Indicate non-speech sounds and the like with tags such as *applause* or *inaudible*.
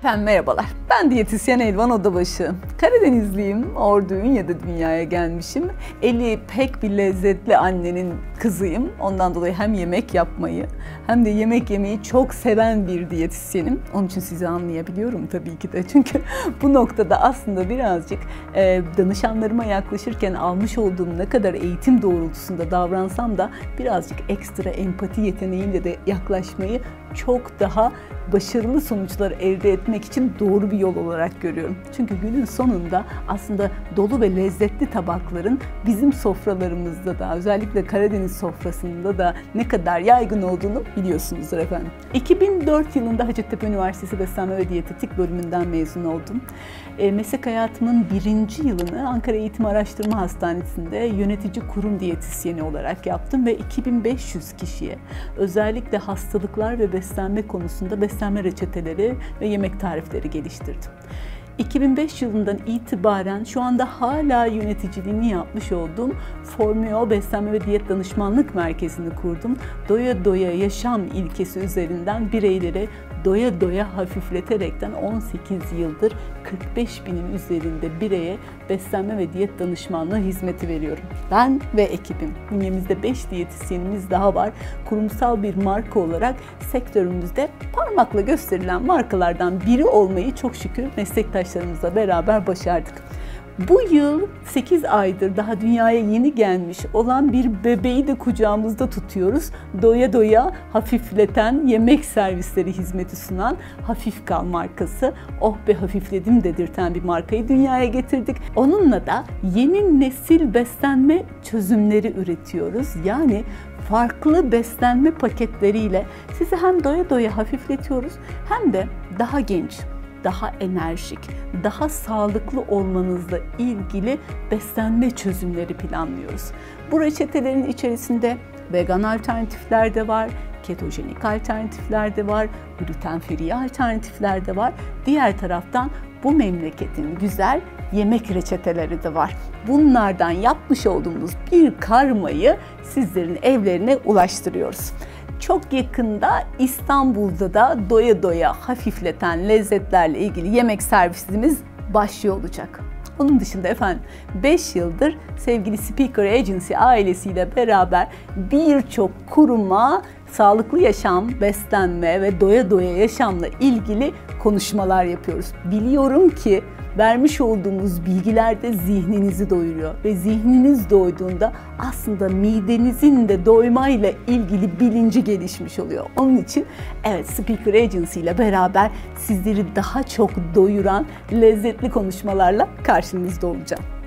Efendim merhabalar. Ben diyetisyen Elvan Odabaşı. Karadenizliyim. Ordu Ünye'de dünyaya gelmişim. Eli pek bir lezzetli annenin kızıyım. Ondan dolayı hem yemek yapmayı hem de yemek yemeyi çok seven bir diyetisyenim. Onun için sizi anlayabiliyorum tabii ki de. *laughs* Çünkü bu noktada aslında birazcık e, danışanlarıma yaklaşırken almış olduğum ne kadar eğitim doğrultusunda davransam da birazcık ekstra empati yeteneğiyle de yaklaşmayı çok daha başarılı sonuçlar elde etmek için doğru bir yol olarak görüyorum. Çünkü günün sonunda aslında dolu ve lezzetli tabakların bizim sofralarımızda da özellikle Karadeniz sofrasında da ne kadar yaygın olduğunu biliyorsunuzdur efendim. 2004 yılında Hacettepe Üniversitesi Beslenme ve Diyetetik bölümünden mezun oldum. E, meslek hayatımın birinci yılını Ankara Eğitim Araştırma Hastanesi'nde yönetici kurum diyetisyeni olarak yaptım ve 2500 kişiye özellikle hastalıklar ve beslenme konusunda beslenme reçeteleri ve yemek tarifleri geliştirdim. 2005 yılından itibaren şu anda hala yöneticiliğini yapmış olduğum Formio Beslenme ve Diyet Danışmanlık Merkezi'ni kurdum. Doya doya yaşam ilkesi üzerinden bireylere doya doya hafifleterekten 18 yıldır 45 binin üzerinde bireye beslenme ve diyet danışmanlığı hizmeti veriyorum. Ben ve ekibim. Bünyemizde 5 diyetisyenimiz daha var. Kurumsal bir marka olarak sektörümüzde parmakla gösterilen markalardan biri olmayı çok şükür meslektaşlarımızla beraber başardık. Bu yıl 8 aydır daha dünyaya yeni gelmiş olan bir bebeği de kucağımızda tutuyoruz. Doya doya hafifleten yemek servisleri hizmeti sunan Hafif Kal markası. Oh be hafifledim dedirten bir markayı dünyaya getirdik. Onunla da yeni nesil beslenme çözümleri üretiyoruz. Yani farklı beslenme paketleriyle sizi hem doya doya hafifletiyoruz hem de daha genç, daha enerjik, daha sağlıklı olmanızla ilgili beslenme çözümleri planlıyoruz. Bu reçetelerin içerisinde vegan alternatifler de var, ketojenik alternatifler de var, gluten free alternatifler de var. Diğer taraftan bu memleketin güzel yemek reçeteleri de var. Bunlardan yapmış olduğumuz bir karmayı sizlerin evlerine ulaştırıyoruz. Çok yakında İstanbul'da da doya doya hafifleten lezzetlerle ilgili yemek servisimiz başlıyor olacak. Onun dışında efendim 5 yıldır sevgili Speaker Agency ailesiyle beraber birçok kuruma sağlıklı yaşam, beslenme ve doya doya yaşamla ilgili konuşmalar yapıyoruz. Biliyorum ki vermiş olduğumuz bilgiler de zihninizi doyuruyor ve zihniniz doyduğunda aslında midenizin de doymayla ilgili bilinci gelişmiş oluyor. Onun için evet Speaker Agency ile beraber sizleri daha çok doyuran lezzetli konuşmalarla karşınızda olacağım.